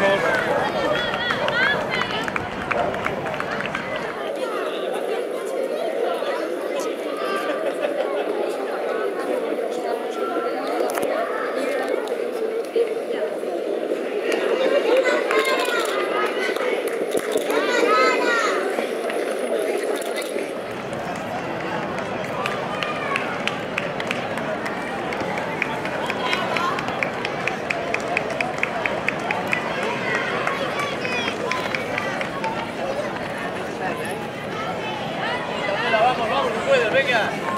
Vamos. Puedes, venga.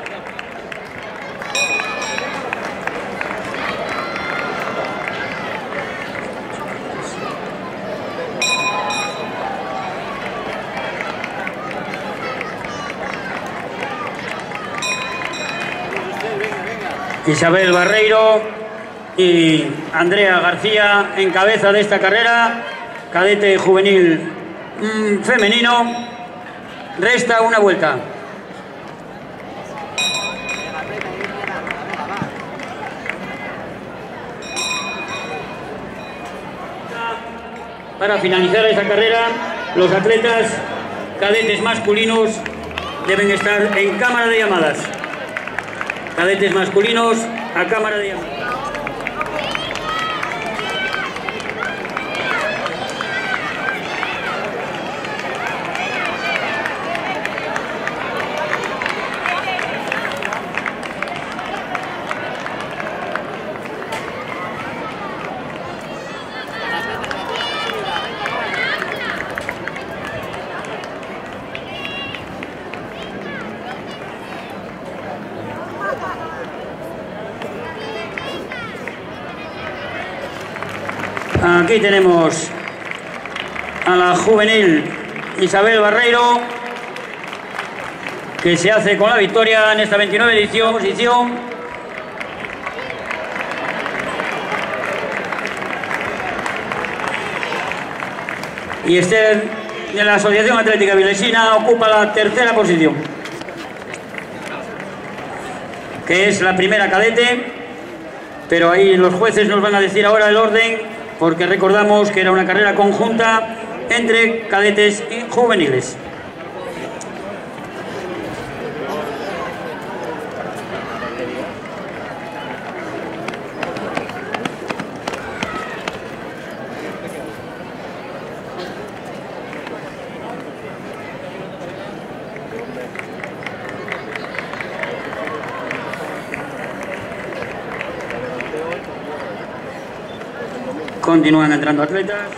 Isabel Barreiro y Andrea García en cabeza de esta carrera, cadete juvenil mm, femenino. Resta una vuelta. Para finalizar esta carrera, los atletas cadetes masculinos deben estar en cámara de llamadas. Cadetes masculinos a cámara de. Aquí tenemos a la juvenil Isabel Barreiro, que se hace con la victoria en esta 29 edición. Posición. Y Esther de la Asociación Atlética Vilesina ocupa la tercera posición, que es la primera cadete, pero ahí los jueces nos van a decir ahora el orden porque recordamos que era una carrera conjunta entre cadetes y juveniles. Continúan entrando atletas.